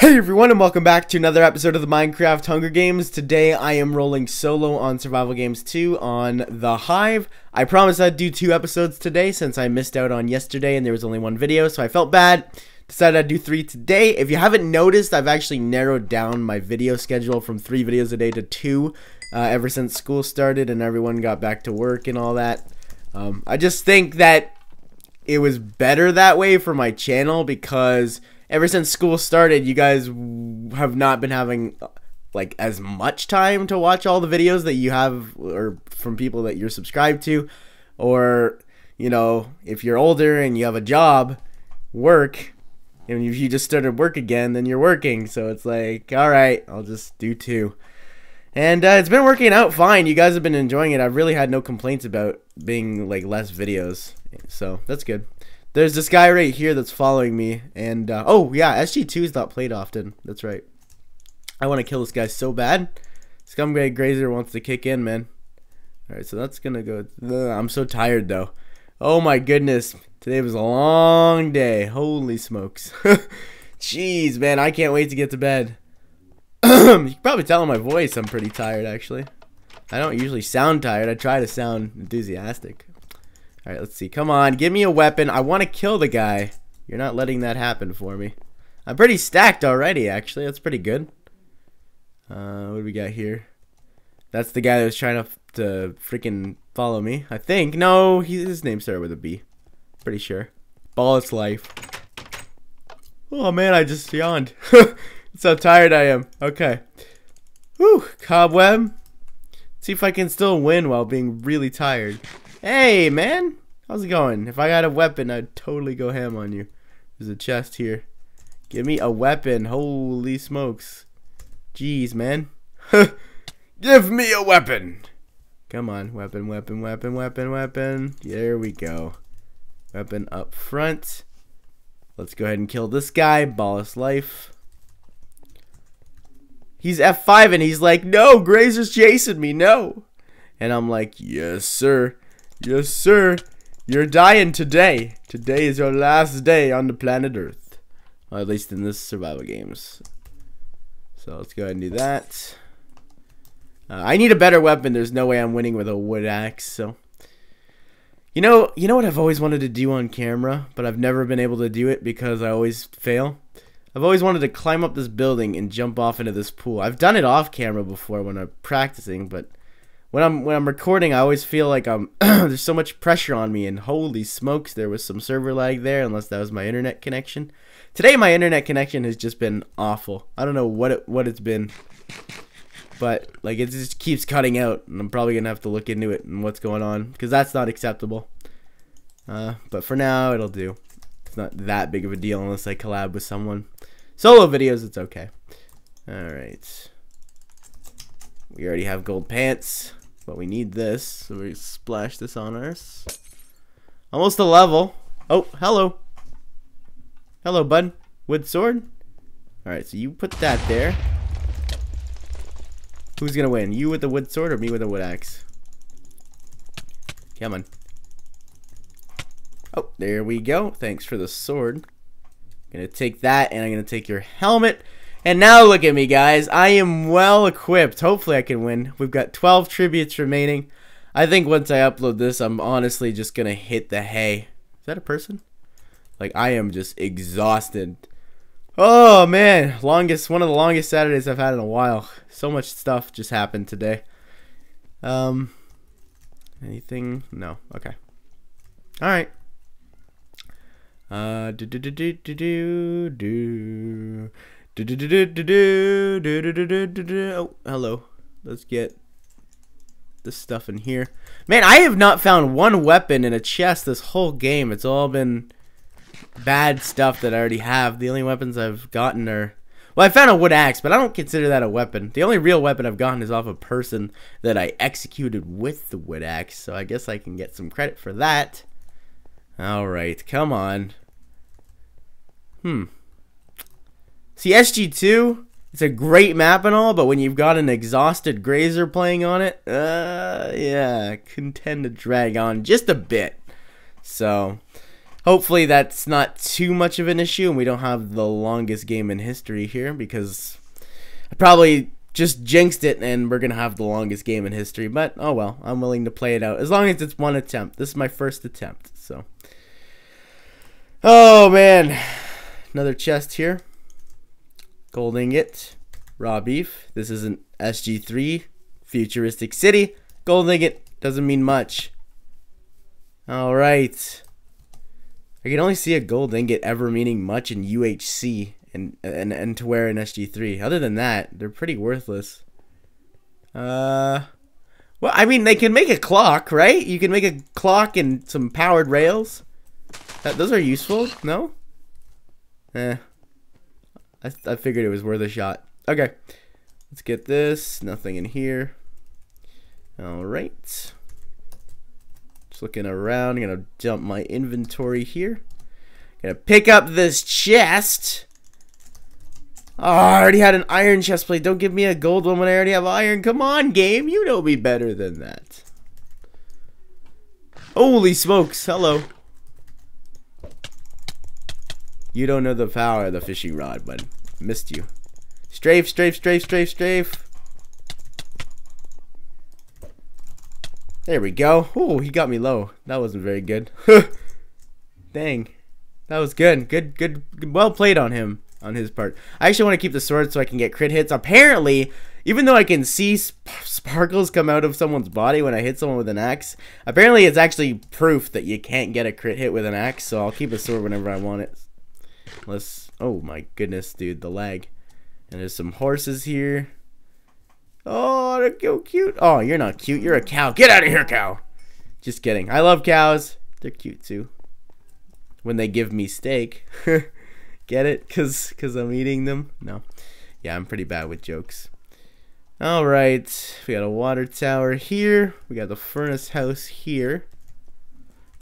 Hey everyone and welcome back to another episode of the Minecraft Hunger Games. Today I am rolling solo on Survival Games 2 on The Hive. I promised I'd do two episodes today since I missed out on yesterday and there was only one video so I felt bad. Decided I'd do three today. If you haven't noticed, I've actually narrowed down my video schedule from three videos a day to two uh, ever since school started and everyone got back to work and all that. Um, I just think that it was better that way for my channel because ever since school started, you guys have not been having like as much time to watch all the videos that you have or from people that you're subscribed to? Or you know if you're older and you have a job work and if you just started work again then you're working. So it's like all right i'll just do two. And uh, it's been working out fine. You guys have been enjoying it. I've really had no complaints about being like less videos. So that's good there's this guy right here that's following me, and uh, oh yeah, SG2 is not played often. That's right. I want to kill this guy so bad. Scumbag Graser wants to kick in, man. All right, so that's gonna go. Ugh, I'm so tired though. Oh my goodness, today was a long day. Holy smokes. Jeez, man, I can't wait to get to bed. you can probably tell in my voice I'm pretty tired, actually. I don't usually sound tired. I try to sound enthusiastic. Alright, let's see. Come on, give me a weapon. I want to kill the guy. You're not letting that happen for me. I'm pretty stacked already, actually. That's pretty good. Uh, what do we got here? That's the guy that was trying to, to freaking follow me. I think. No, he, his name started with a B. Pretty sure. Ball's life. Oh man, I just yawned. That's how tired I am. Okay. Whew, cobweb. See if I can still win while being really tired. Hey, man. How's it going? If I got a weapon, I'd totally go ham on you. There's a chest here. Give me a weapon. Holy smokes. Jeez, man. Give me a weapon. Come on. Weapon, weapon, weapon, weapon, weapon. There we go. Weapon up front. Let's go ahead and kill this guy. Ballast life. He's F5 and he's like, no, Graser's chasing me. No. And I'm like, yes, sir. Yes, sir. You're dying today. Today is your last day on the planet Earth. Or at least in this survival games. So let's go ahead and do that. Uh, I need a better weapon. There's no way I'm winning with a wood axe. So, you know, you know what I've always wanted to do on camera, but I've never been able to do it because I always fail. I've always wanted to climb up this building and jump off into this pool. I've done it off camera before when I'm practicing, but when I'm when I'm recording, I always feel like I'm there's so much pressure on me, and holy smokes, there was some server lag there. Unless that was my internet connection. Today, my internet connection has just been awful. I don't know what it what it's been, but like it just keeps cutting out, and I'm probably gonna have to look into it and what's going on because that's not acceptable. Uh, but for now, it'll do. It's not that big of a deal unless I collab with someone. Solo videos, it's okay. All right. We already have gold pants. But we need this, so we splash this on us. Almost a level. Oh, hello. Hello, bud. Wood sword? Alright, so you put that there. Who's gonna win? You with the wood sword or me with the wood axe? Come on. Oh, there we go. Thanks for the sword. I'm Gonna take that and I'm gonna take your helmet. And now look at me, guys. I am well equipped. Hopefully I can win. We've got 12 tributes remaining. I think once I upload this, I'm honestly just going to hit the hay. Is that a person? Like, I am just exhausted. Oh, man. Longest, one of the longest Saturdays I've had in a while. So much stuff just happened today. Um, anything? No. Okay. All right. Uh, do do do do do do. Oh, hello. Let's get this stuff in here. Man, I have not found one weapon in a chest this whole game. It's all been bad stuff that I already have. The only weapons I've gotten are... Well, I found a wood axe, but I don't consider that a weapon. The only real weapon I've gotten is off a person that I executed with the wood axe, so I guess I can get some credit for that. Alright, come on. Hmm. See, SG2, it's a great map and all, but when you've got an exhausted Graser playing on it, uh, yeah, can tend to drag on just a bit. So, hopefully that's not too much of an issue and we don't have the longest game in history here because I probably just jinxed it and we're going to have the longest game in history. But oh well, I'm willing to play it out as long as it's one attempt. This is my first attempt, so. Oh man, another chest here. Gold ingot, raw beef. This is an SG3 futuristic city. Gold ingot doesn't mean much. All right. I can only see a gold ingot ever meaning much in UHC and and and to wear an SG3. Other than that, they're pretty worthless. Uh, well, I mean, they can make a clock, right? You can make a clock and some powered rails. That, those are useful, no? Eh. I, I figured it was worth a shot. Okay. Let's get this. Nothing in here. Alright. Just looking around. I'm going to dump my inventory here. Gonna pick up this chest. Oh, I already had an iron chest plate. Don't give me a gold one when I already have iron. Come on, game. You know me better than that. Holy smokes. Hello. You don't know the power of the fishing rod, but missed you. Strafe, strafe, strafe, strafe, strafe. There we go. Oh, he got me low. That wasn't very good. Dang. That was good. Good, good, well played on him, on his part. I actually want to keep the sword so I can get crit hits. Apparently, even though I can see sp sparkles come out of someone's body when I hit someone with an axe, apparently it's actually proof that you can't get a crit hit with an axe, so I'll keep a sword whenever I want it. Let's, oh my goodness, dude, the lag. And there's some horses here. Oh, they're so cute. Oh, you're not cute. You're a cow. Get out of here, cow. Just kidding. I love cows. They're cute too. When they give me steak. Get it? Cause, Cause I'm eating them? No. Yeah, I'm pretty bad with jokes. Alright. We got a water tower here. We got the furnace house here.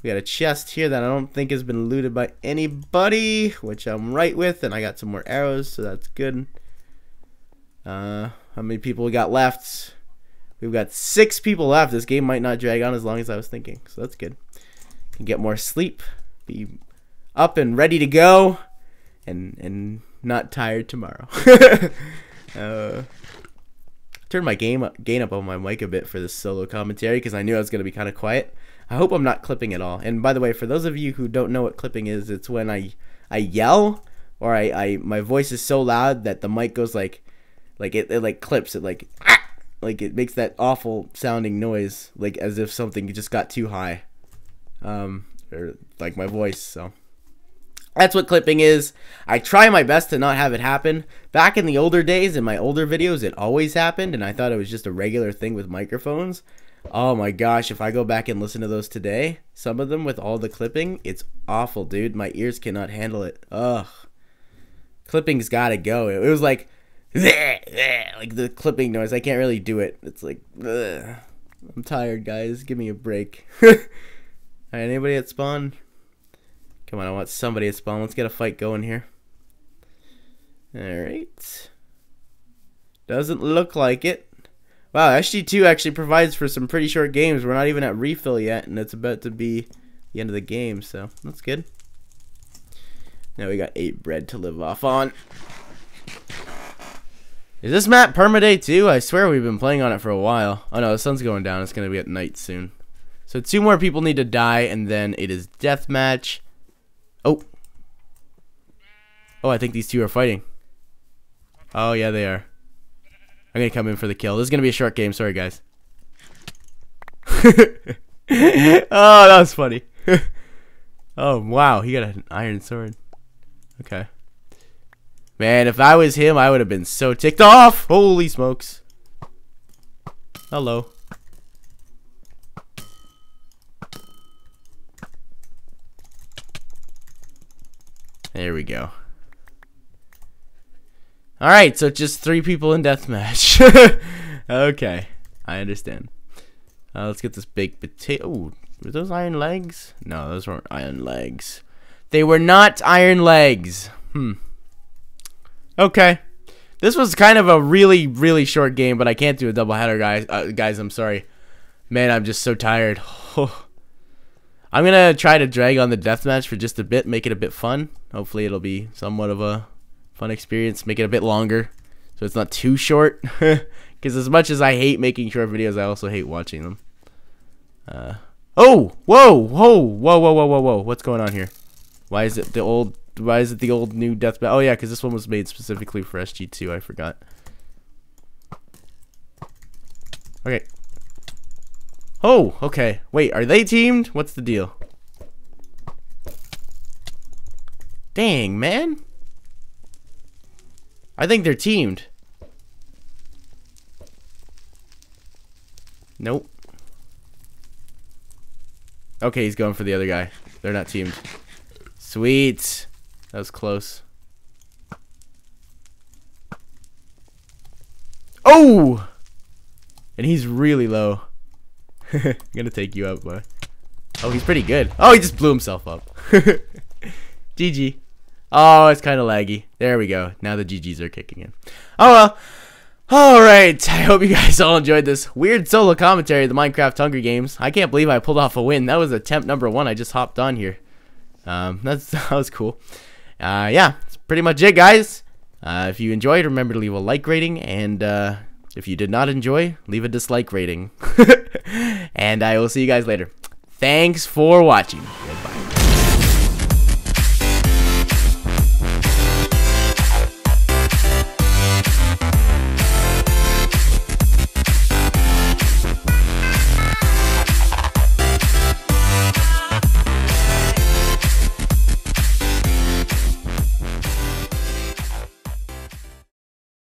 We got a chest here that I don't think has been looted by anybody, which I'm right with, and I got some more arrows, so that's good. Uh, how many people we got left? We've got six people left. This game might not drag on as long as I was thinking, so that's good. Can get more sleep, be up and ready to go, and and not tired tomorrow. uh, turn my game up, gain up on my mic a bit for this solo commentary because I knew I was gonna be kind of quiet. I hope I'm not clipping at all. And by the way, for those of you who don't know what clipping is, it's when I I yell or I, I my voice is so loud that the mic goes like like it, it like clips it like like it makes that awful sounding noise like as if something just got too high um or like my voice so that's what clipping is. I try my best to not have it happen. Back in the older days, in my older videos, it always happened, and I thought it was just a regular thing with microphones. Oh my gosh, if I go back and listen to those today, some of them with all the clipping, it's awful, dude. My ears cannot handle it. Ugh. Clipping's gotta go. It was like, like the clipping noise. I can't really do it. It's like. I'm tired, guys. Give me a break. Anybody at spawn? Come on, I want somebody at spawn. Let's get a fight going here. Alright. Doesn't look like it. Wow, SG2 actually provides for some pretty short games. We're not even at refill yet, and it's about to be the end of the game, so that's good. Now we got 8 bread to live off on. Is this map permaday too? I swear we've been playing on it for a while. Oh no, the sun's going down. It's going to be at night soon. So two more people need to die, and then it is deathmatch. Oh. Oh, I think these two are fighting. Oh, yeah, they are. I'm to come in for the kill. This is to be a short game. Sorry, guys. oh, that was funny. oh, wow. He got an iron sword. Okay. Man, if I was him, I would have been so ticked off. Holy smokes. Hello. There we go. Alright, so just three people in deathmatch. okay, I understand. Uh, let's get this baked potato. Ooh, were those iron legs? No, those weren't iron legs. They were not iron legs. Hmm. Okay. This was kind of a really, really short game, but I can't do a double header, guys. Uh, guys, I'm sorry. Man, I'm just so tired. I'm gonna try to drag on the deathmatch for just a bit, make it a bit fun. Hopefully, it'll be somewhat of a fun experience. Make it a bit longer, so it's not too short. Because as much as I hate making short videos, I also hate watching them. Uh, oh, whoa, whoa, whoa, whoa, whoa, whoa, whoa! What's going on here? Why is it the old? Why is it the old new deathmatch? Oh yeah, because this one was made specifically for SG2. I forgot. Okay. Oh, okay. Wait, are they teamed? What's the deal? Dang, man. I think they're teamed. Nope. Okay, he's going for the other guy. They're not teamed. Sweet. That was close. Oh! And he's really low. I'm gonna take you out, boy. Oh, he's pretty good. Oh, he just blew himself up. GG. Oh, it's kind of laggy. There we go. Now the GGs are kicking in. Oh, well. Alright, I hope you guys all enjoyed this weird solo commentary of the Minecraft Hunger Games. I can't believe I pulled off a win. That was attempt number one. I just hopped on here. Um, that's That was cool. Uh, yeah, that's pretty much it, guys. Uh, if you enjoyed, remember to leave a like rating, and uh, if you did not enjoy, leave a dislike rating. and I will see you guys later. Thanks for watching. Goodbye.